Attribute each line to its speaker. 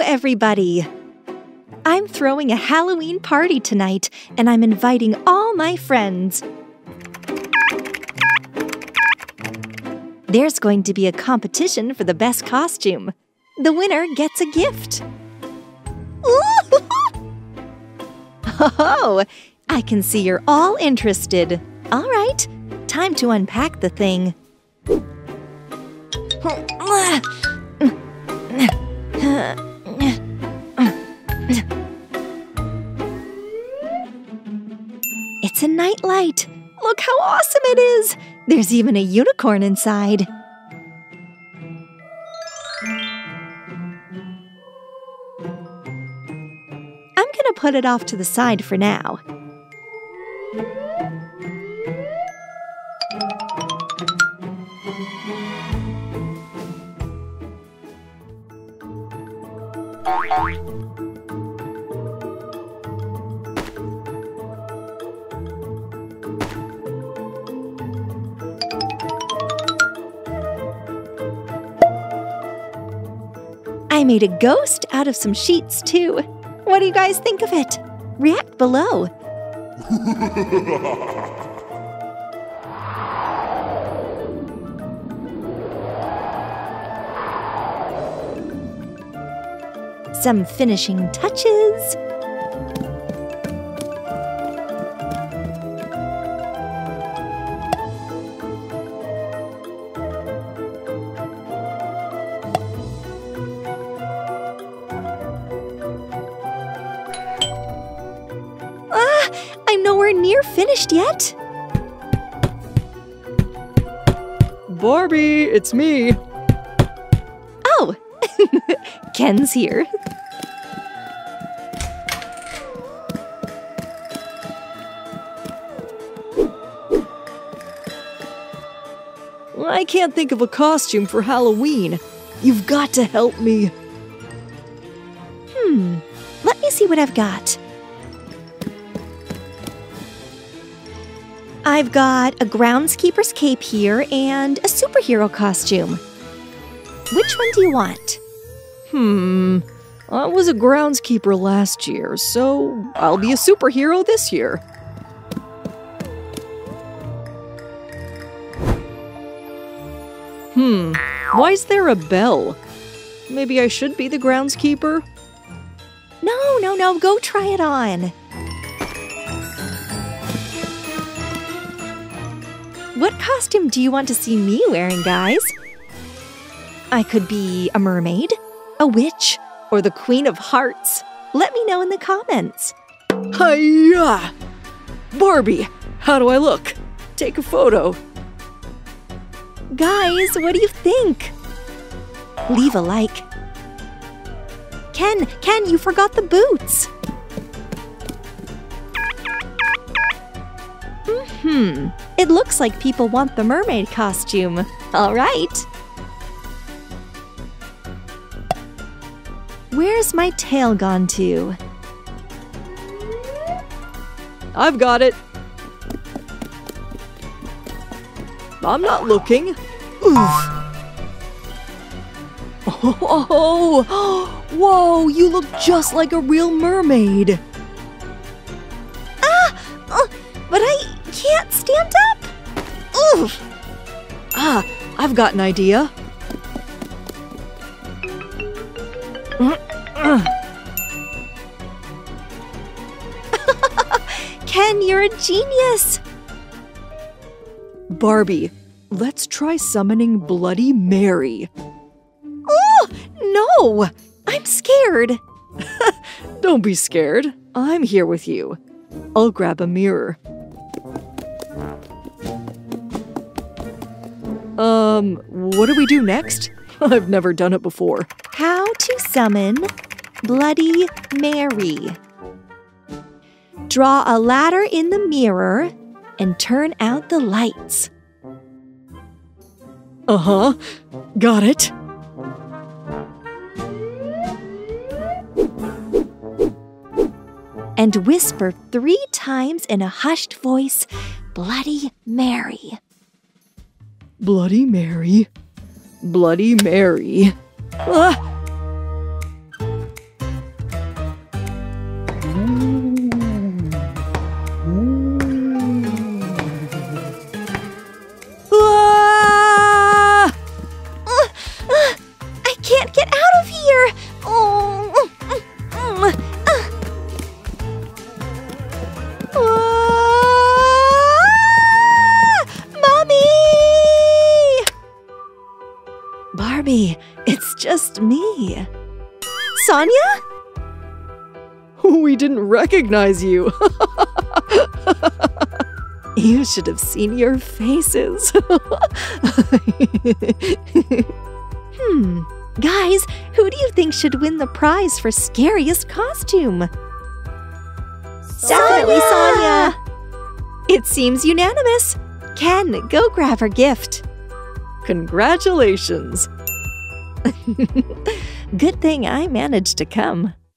Speaker 1: Everybody! I'm throwing a Halloween party tonight, and I'm inviting all my friends. There's going to be a competition for the best costume. The winner gets a gift. Oh, I can see you're all interested. All right, time to unpack the thing. Look how awesome it is. There's even a unicorn inside. I'm gonna put it off to the side for now. Made a ghost out of some sheets, too. What do you guys think of it? React below. Some finishing touches. I'm nowhere near finished yet.
Speaker 2: Barbie, it's me.
Speaker 1: Oh, Ken's here.
Speaker 2: I can't think of a costume for Halloween. You've got to help me.
Speaker 1: Hmm, let me see what I've got. I've got a groundskeeper's cape here and a superhero costume. Which one do you want?
Speaker 2: Hmm. I was a groundskeeper last year, so I'll be a superhero this year. Hmm. Why is there a bell? Maybe I should be the groundskeeper?
Speaker 1: No, no, no, go try it on. What costume do you want to see me wearing, guys? I could be a mermaid, a witch, or the Queen of Hearts. Let me know in the comments.
Speaker 2: Hiya! Barbie, how do I look? Take a photo.
Speaker 1: Guys, what do you think? Leave a like. Ken, Ken, you forgot the boots. Hmm, it looks like people want the mermaid costume. All right. Where's my tail gone to?
Speaker 2: I've got it. I'm not looking. Oof. Oh, whoa, you look just like a real mermaid. I've got an idea.
Speaker 1: Ken, you're a genius.
Speaker 2: Barbie, let's try summoning Bloody Mary.
Speaker 1: Oh, no! I'm scared.
Speaker 2: Don't be scared. I'm here with you. I'll grab a mirror. Um, what do we do next? I've never done it before.
Speaker 1: How to summon Bloody Mary. Draw a ladder in the mirror and turn out the lights.
Speaker 2: Uh huh. Got it.
Speaker 1: And whisper three times in a hushed voice Bloody Mary.
Speaker 2: Bloody Mary. Bloody Mary. Ah!
Speaker 1: Barbie, it's just me. Sonia?
Speaker 2: We didn't recognize you.
Speaker 1: You should have seen your faces. hmm. Guys, who do you think should win the prize for scariest costume? Definitely Sonia! It seems unanimous. Ken, go grab her gift.
Speaker 2: Congratulations.
Speaker 1: Good thing I managed to come.